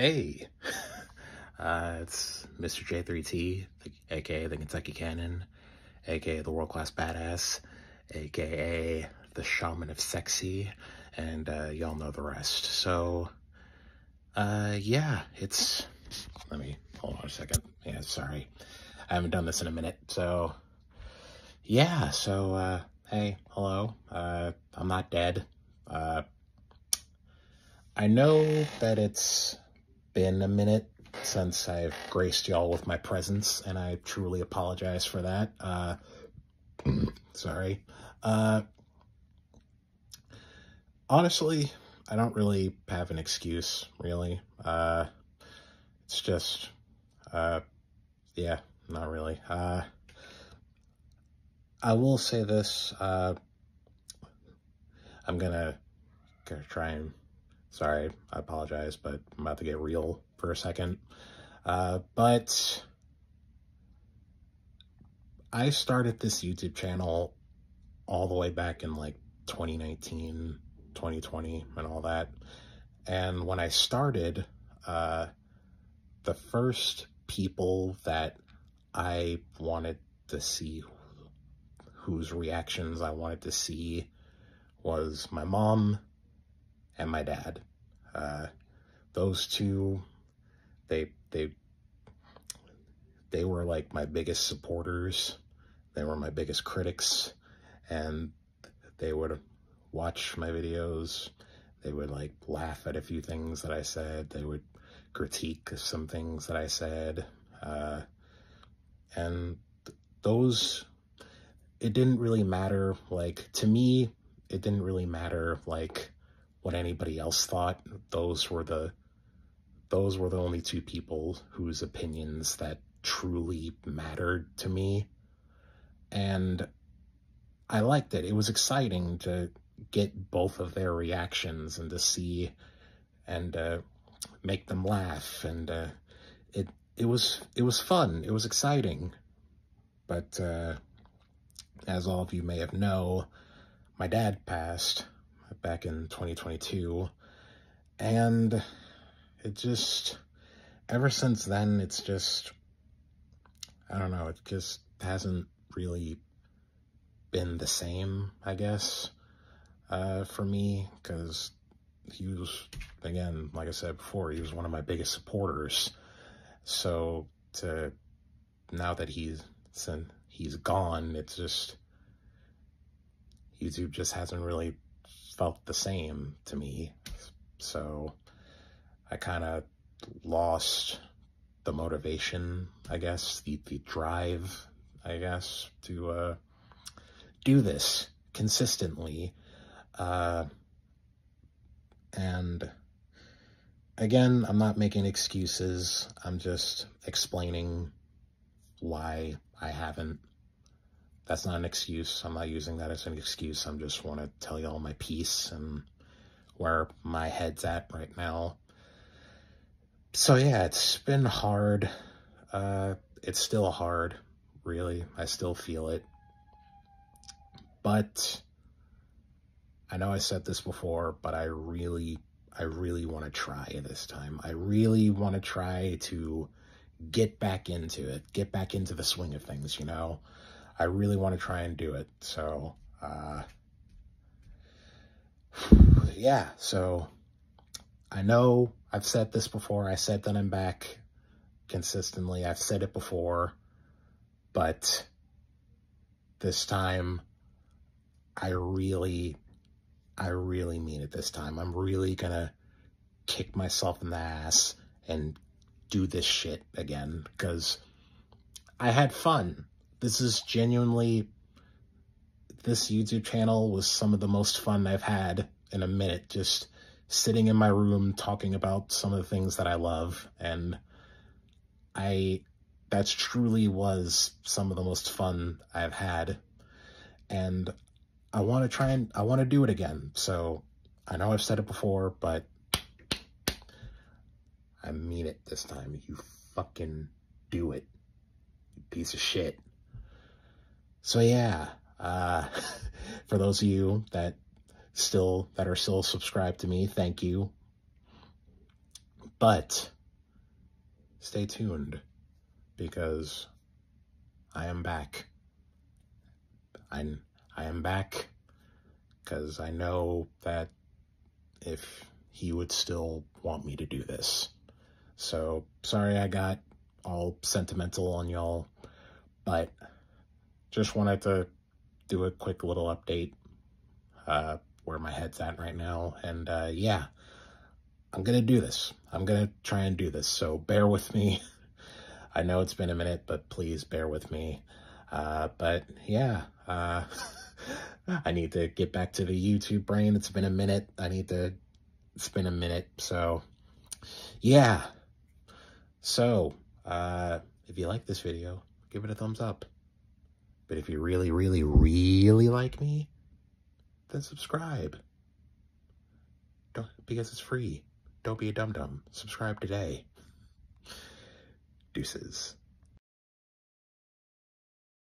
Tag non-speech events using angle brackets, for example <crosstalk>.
Hey, <laughs> uh, it's Mr. J3T, aka the Kentucky Cannon, aka the World Class Badass, aka the Shaman of Sexy, and uh, y'all know the rest. So, uh, yeah, it's. Let me hold on a second. Yeah, sorry, I haven't done this in a minute. So, yeah, so uh, hey, hello. Uh, I'm not dead. Uh, I know that it's been a minute since I've graced y'all with my presence, and I truly apologize for that. Uh, sorry. Uh, honestly, I don't really have an excuse, really. Uh, it's just, uh, yeah, not really. Uh, I will say this, uh, I'm gonna, gonna try and Sorry, I apologize, but I'm about to get real for a second. Uh, but I started this YouTube channel all the way back in like 2019, 2020, and all that. And when I started, uh, the first people that I wanted to see, whose reactions I wanted to see, was my mom and my dad. Uh, those two, they they they were like my biggest supporters. They were my biggest critics, and they would watch my videos. They would like laugh at a few things that I said. They would critique some things that I said. Uh, and those, it didn't really matter. Like, to me, it didn't really matter, like, what anybody else thought. Those were the those were the only two people whose opinions that truly mattered to me. And I liked it. It was exciting to get both of their reactions and to see and uh, make them laugh. And uh, it it was it was fun. It was exciting. But uh, as all of you may have know, my dad passed back in 2022. And it just, ever since then, it's just, I don't know, it just hasn't really been the same, I guess, uh, for me, because he was, again, like I said before, he was one of my biggest supporters. So to, now that he's, he's gone, it's just, YouTube just hasn't really felt the same to me. So I kind of lost the motivation, I guess, the, the drive, I guess, to uh, do this consistently. Uh, and again, I'm not making excuses. I'm just explaining why I haven't that's not an excuse. I'm not using that as an excuse. I'm just want to tell you all my piece and where my head's at right now. So yeah, it's been hard. Uh, it's still hard, really. I still feel it. But I know I said this before, but I really, I really want to try this time. I really want to try to get back into it, get back into the swing of things, you know? I really want to try and do it. So, uh, <sighs> yeah, so I know I've said this before. I said that I'm back consistently. I've said it before, but this time I really, I really mean it this time. I'm really gonna kick myself in the ass and do this shit again because I had fun this is genuinely, this YouTube channel was some of the most fun I've had in a minute, just sitting in my room talking about some of the things that I love. And I, that truly was some of the most fun I've had. And I want to try and, I want to do it again. So I know I've said it before, but I mean it this time. You fucking do it, you piece of shit. So yeah, uh, <laughs> for those of you that still, that are still subscribed to me, thank you. But stay tuned because I am back. I, I am back because I know that if he would still want me to do this. So sorry I got all sentimental on y'all, but just wanted to do a quick little update uh, where my head's at right now. And uh, yeah, I'm going to do this. I'm going to try and do this. So bear with me. <laughs> I know it's been a minute, but please bear with me. Uh, but yeah, uh, <laughs> I need to get back to the YouTube brain. It's been a minute. I need to, it's been a minute. So yeah. So, uh, if you like this video, give it a thumbs up. But if you really, really, really like me, then subscribe. Don't, because it's free. Don't be a dum-dum. Subscribe today. Deuces.